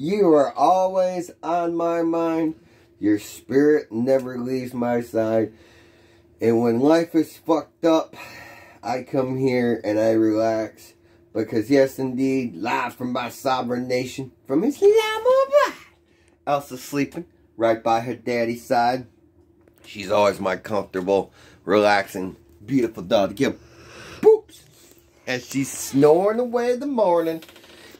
You are always on my mind. Your spirit never leaves my side. And when life is fucked up, I come here and I relax. Because yes, indeed, live from my sovereign nation, from Islamabad. Elsa's sleeping right by her daddy's side. She's always my comfortable, relaxing, beautiful dog give boops as she's snoring away the morning.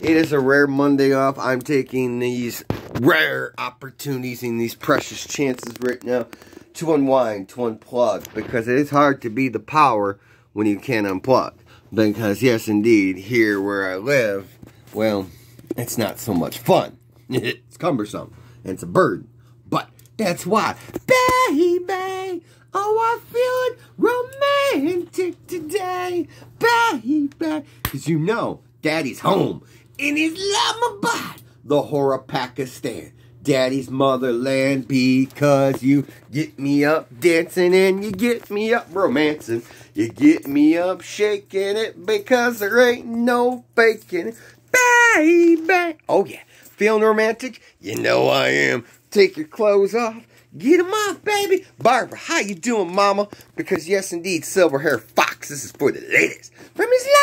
It is a rare Monday off. I'm taking these rare opportunities and these precious chances right now to unwind, to unplug, because it is hard to be the power when you can't unplug. Because, yes, indeed, here where I live, well, it's not so much fun. it's cumbersome, and it's a burden. But that's why, baby, oh, I'm feeling romantic today, baby. Because you know, daddy's home in Islamabad, Lahore Pakistan daddy's motherland because you get me up dancing and you get me up romancing. You get me up shaking it because there ain't no faking it. Baby. Oh yeah. Feeling romantic? You know I am. Take your clothes off. Get them off, baby. Barbara, how you doing, mama? Because yes, indeed, Silver Hair Fox, this is for the ladies. From Islamabad,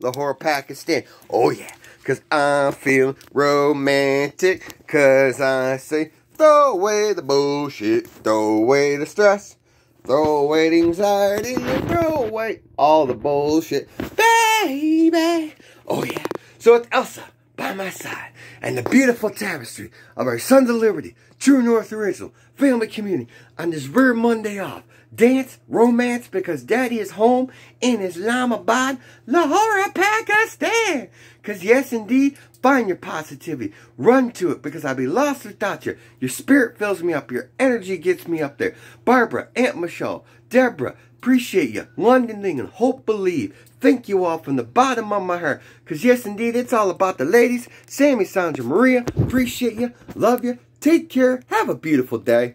Lahore, Pakistan. Oh yeah. Cause I feel romantic. Cause I say, throw away the bullshit. Throw away the stress. Throw away the anxiety. Throw away all the bullshit. Baby. Oh yeah. So it's Elsa by my side. And the beautiful tapestry of our Sons of Liberty, True North Original, family community on this rare Monday off. Dance, romance, because daddy is home in Islamabad, Lahore, Pakistan. Because yes, indeed, find your positivity. Run to it because I'll be lost without you. Your spirit fills me up. Your energy gets me up there. Barbara, Aunt Michelle, Deborah, appreciate you. London Lincoln, Hope Believe. Thank you all from the bottom of my heart. Because yes, indeed, it's all about the ladies. Sammy, Sandra, Maria, appreciate you. Love you. Take care. Have a beautiful day.